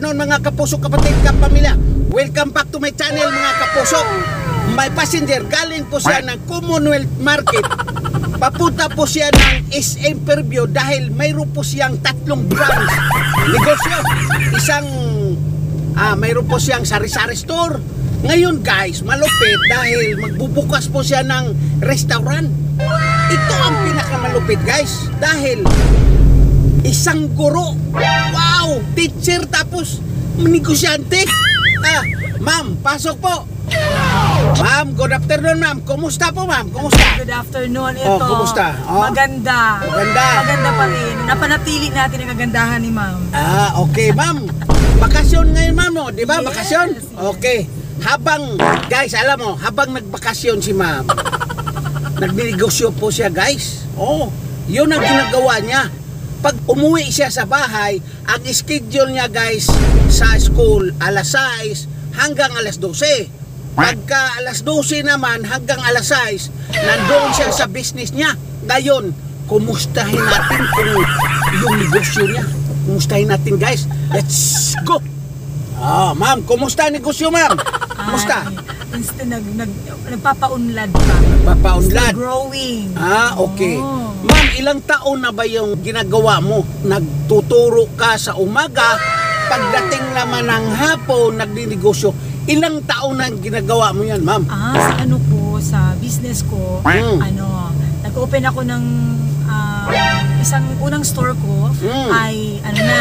Noon mga kapuso kapatid kapamilya, welcome back to my channel mga kapuso. May passenger, galing po siya ng Commonwealth Market. Papunta po siya ng SM Fairview dahil mayroon po siyang tatlong branch negosyo. Isang, ah, mayroon po siyang sari-sari store. Ngayon guys, malupit dahil magbubukas po siya ng restaurant. Ito ang pinakamalupit guys dahil isang guro. Wow! Teacher tapos negosyante. Ah, ma'am, pasok po. Ma'am, good afternoon ma'am. Kumusta po ma'am? Kumusta? Good afternoon. Oh, Ito, kumusta? Oh. maganda. Maganda. Maganda pa rin. Napanatili natin ang kagandahan ni ma'am. Ah, okay ma'am. Bakasyon ngayon ma'am, no? di ba? Yes, Bakasyon? yes. Okay. Habang, guys, alam mo, habang nagbakasyon si ma'am, nagninegosyo po siya guys. Oh, yun ang ginagawa niya. Pag umuwi siya sa bahay, ang schedule niya guys sa school alas 6 hanggang alas 12. Pagka alas 12 naman hanggang alas 6, nandoon siya sa business niya. Ngayon, kumustahin natin kung yung negosyo niya. Kumustahin natin guys. Let's go! Ah, ma'am, kumusta ang negosyo ma'am? Kumusta? Ay, instead nag, nag, nagpapaunlad pa. Papaunlad. Still growing. Ah, okay. Oo. Ma'am, ilang taon na ba yung ginagawa mo? Nagtuturo ka sa umaga, pagdating naman ng hapon, nagninegosyo. Ilang taon na ginagawa mo yan, ma'am? Ah, sa ano po, sa business ko, Mm. ano, nag-open ako ng ah, isang unang store ko Mm. ay ano na,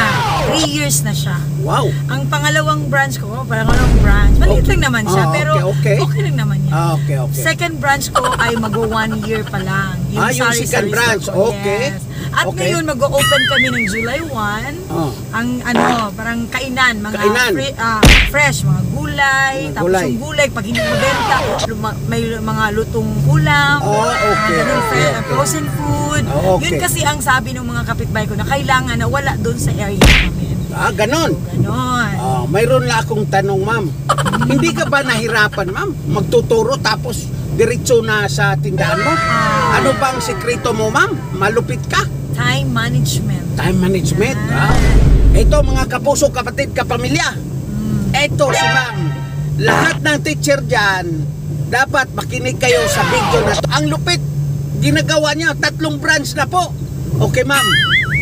3 years na siya. Wow. Ang pangalawang branch ko, pangalawang branch, maliit Okay. lang naman siya, Ah, pero okay, okay. lang naman yan. Ah, okay, okay. Second branch ko ay mag one year pa lang. Ah, yung second branch. ko, Okay. Yes. At Okay. ngayon mag-open kami ng July 1. Oh. Ang ano, parang kainan, mga Kainan. fre- ah, fresh, mga gulay, Mga tapos gulay. yung gulay pag hindi mabenta, luma- may mga lutong ulam, Ah, okay, mga ganun, okay, okay. frozen food. Ah, okay. Yun kasi ang sabi ng mga kapitbahay ko na kailangan na wala doon sa area namin. Ah, ganon. Ganon. Ah, mayroon lang akong tanong, ma'am. Hindi ka ba nahirapan, ma'am? Magtuturo tapos diretso na sa tindahan mo? Ah. Ano bang sekreto mo, ma'am? Malupit ka? Time management. Time management. Ah. Ito mga kapuso, kapatid, kapamilya. Ito si ma'am. Lahat ng teacher dyan, dapat makinig kayo sa video na to. Ang lupit, ginagawa niya, tatlong branch na po. Okay ma'am,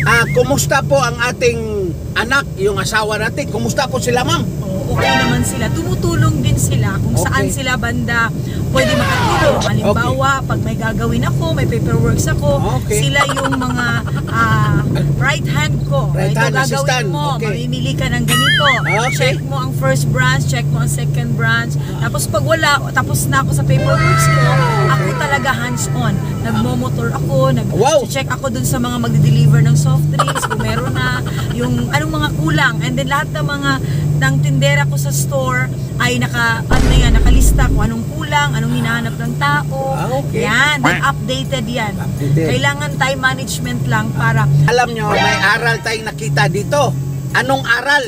ah, kumusta po ang ating anak, yung asawa natin? Kumusta po sila ma'am? Oo, okay naman sila. Tumutulong din sila kung Okay. saan sila banda pwede makatulong. Halimbawa, pag may gagawin ako, may paperworks ako, Okay. sila yung mga ah, right hand ko. Right Ito hand gagawin assistant. mo, Okay. mamimili ka ng ganito. Okay. Check mo ang first branch, check mo ang second branch. Tapos pag wala, tapos na ako sa paperworks ko, ako talaga hands-on. Nagmo-motor ako, Wow. nag-check ako dun sa mga magde-deliver ng soft drinks, kung meron na, yung anong mga kulang. And then lahat ng mga ng tindera ko sa store ay naka ano na yan, nakalista kung anong kulang, anong hinahanap ng tao. Ah, okay. Yan, then updated yan. Updated. Kailangan time management lang para Alam nyo, may aral tayong nakita dito. Anong aral?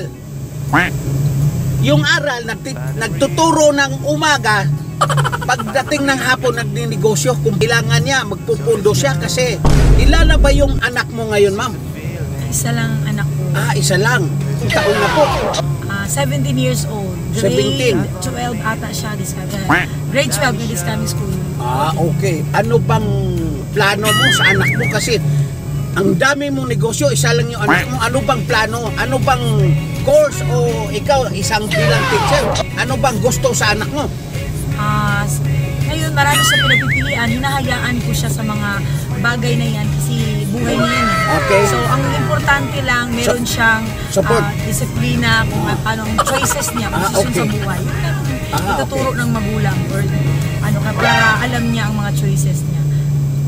Yung aral, nagtuturo ng umaga, pagdating ng hapon nagninegosyo, kung kailangan niya, magpupundo siya kasi ilan na ba yung anak mo ngayon, ma'am? isa lang anak ko. Ah, isa lang. Ang taon na po. Ah, 17 years old. Grade 17. 12 ata siya this coming. Grade 12 in this coming school. Ah, okay. Ano bang plano mo sa anak mo? Kasi ang dami mong negosyo, isa lang yung anak mo. Ano bang plano? Ano bang course o ikaw isang bilang teacher? Ano bang gusto sa anak mo? Ah, s- ngayon marami siya pinagpipilian, hinahayaan ko siya sa mga bagay na yan kasi buhay niya yan. Okay. So ang importante lang, meron siyang support. ah, disiplina kung anong choices niya, kung Ah, okay. sa buhay. Yun ang Ah, ituturo ng magulang or ano ka para alam niya ang mga choices niya.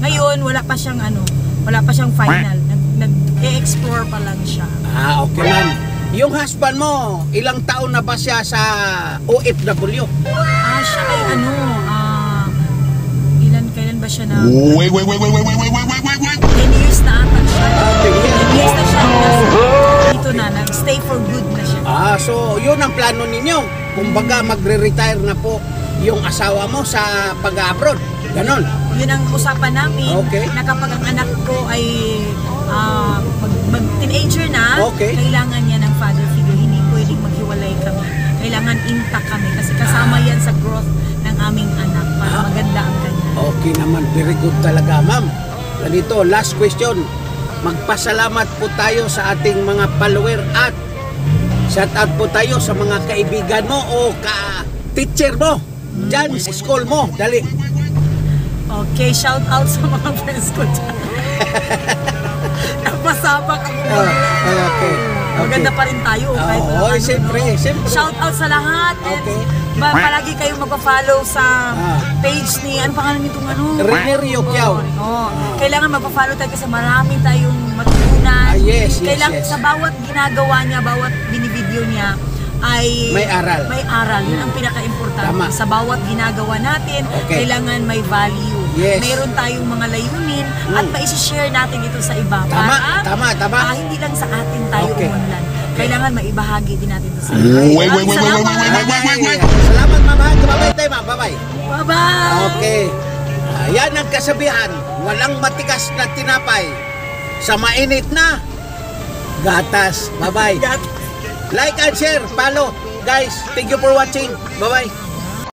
Ngayon wala pa siyang ano, wala pa siyang final. Nag nag-explore pa lang siya. Ah, okay ma'am. Yung husband mo, ilang taon na ba siya sa OFW? Ah, siya ay ano, ah, ilan, kailan ba siya na? Wait, wait, wait, wait, wait, wait, wait, wait, wait, wait, wait stay for good na siya. Ah, so yun ang plano ninyo. Kumbaga magre-retire na po yung asawa mo sa pag-abroad. Ganon. Yun ang usapan namin Okay. na kapag ang anak ko ay ah, mag-teenager na, Okay. kailangan niya ng father figure. Hindi pwedeng maghiwalay kami. Kailangan intact kami kasi kasama ah. yan sa growth ng aming anak para ah. maganda ang kanya. Okay naman, very good talaga ma'am. Ganito, last question. Magpasalamat po tayo sa ating mga follower at shout out po tayo sa mga kaibigan mo o ka-teacher mo. Diyan sa school mo. Dali. Okay, shout out sa mga friends ko dyan. Napasabak ako. Ah, ah, okay. Maganda pa rin tayo. oy, ano, siyempre, no? siyempre. Shout out sa lahat. And Okay. Ba, palagi kayong magpa-follow sa page ni, ano pangalan nitong ano? Rene. Oo. Kailangan magpa-follow tayo kasi marami tayong matutunan. Ah, yes, yes, Kailangan yes. sa bawat ginagawa niya, bawat binibideo niya, ay May aral. May aral. Yun ang pinaka-importante. Tama. Sa bawat ginagawa natin, Okay. kailangan may value. Yes. Meron tayong mga layunin at Mm. maisi-share natin ito sa iba. Tama, para, tama, tama. ah, hindi lang sa atin tayo Okay. umunlad. Kailangan maibahagi din natin ito sa iba. Wait, wait, wait, wait, wait, wait, wait, wait, wait, wait. Salamat, ma'am. Bye-bye tayo, ma'am. Bye-bye. Bye-bye! Okay. Ayan ang kasabihan. Walang matigas na tinapay. Sa mainit na gatas. Bye-bye. Like and share. Follow. Guys, thank you for watching. Bye-bye.